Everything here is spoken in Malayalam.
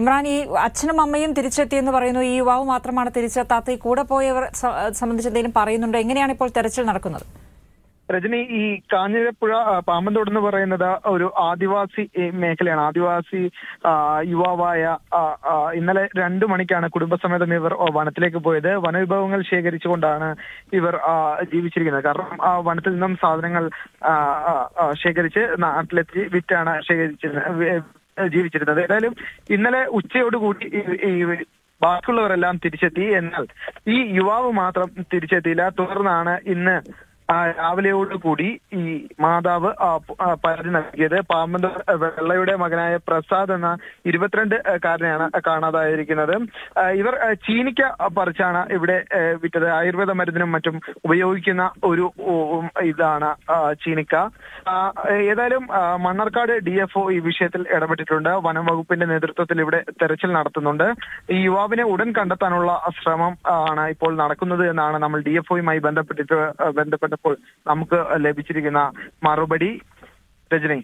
ഇമ്രാൻ ഈ അച്ഛനും അമ്മയും തിരിച്ചെത്തിയെന്ന് പറയുന്നു. ഈ യുവാവ് മാത്രമാണ് തിരിച്ചെത്താത്ത ഈ കൂടെ പോയവർ സംബന്ധിച്ച് എന്തെങ്കിലും പറയുന്നുണ്ടോ? എങ്ങനെയാണ് ഇപ്പോൾ തെരച്ചിൽ നടക്കുന്നത്? രജനി ഈ കാഞ്ഞിരപ്പുഴ പാമ്പന്തോട് എന്ന് പറയുന്നത് ഒരു ആദിവാസി മേഖലയാണ്. ആദിവാസി യുവാവായ ഇന്നലെ രണ്ടു മണിക്കാണ് കുടുംബസമേതം ഇവർ വനത്തിലേക്ക് പോയത്. വനവിഭവങ്ങൾ ശേഖരിച്ചുകൊണ്ടാണ് ഇവർ ജീവിച്ചിരിക്കുന്നത്. കാരണം ആ വനത്തിൽ നിന്നും സാധനങ്ങൾ ശേഖരിച്ച് നാട്ടിലെത്തി വിറ്റാണ് ശേഖരിച്ചിരുന്നത്. ജീവിച്ചിരുന്നത്. ഏതായാലും ഇന്നലെ ഉച്ചയോടുകൂടി ബാക്കിയുള്ളവരെല്ലാം തിരിച്ചെത്തി. എന്നാൽ ഈ യുവാവ് മാത്രം തിരിച്ചെത്തിയില്ല. തുടർന്നാണ് ഇന്ന് ആ, രാവിലെയോട് കൂടി ഈ മാതാവ് പരാതി നൽകിയത് പാമ്പന്ത വെള്ളയുടെ മകനായ പ്രസാദ് എന്ന ഇരുപത്തിരണ്ട് കാരനെയാണ് കാണാതായിരിക്കുന്നത്. ഇവർ ചീനിക്ക പറിച്ചാണ് ഇവിടെ വിറ്റത്. ആയുർവേദ മരുന്നിനും മറ്റും ഉപയോഗിക്കുന്ന ഒരു ഇതാണ് ചീനിക്ക. ഏതായാലും മണ്ണാർക്കാട് ഡി എഫ് ഒ ഈ വിഷയത്തിൽ ഇടപെട്ടിട്ടുണ്ട്. വനം വകുപ്പിന്റെ നേതൃത്വത്തിൽ ഇവിടെ തെരച്ചിൽ നടത്തുന്നുണ്ട്. ഈ യുവാവിനെ ഉടൻ കണ്ടെത്താനുള്ള ശ്രമം ആണ് ഇപ്പോൾ നടക്കുന്നത് എന്നാണ് നമ്മൾ ഡി എഫ് ഒയുമായി ബന്ധപ്പെട്ടിട്ട് ബന്ധപ്പെട്ടപ്പോൾ നമുക്ക് ലഭിച്ചിരിക്കുന്ന മറുപടി രജനി.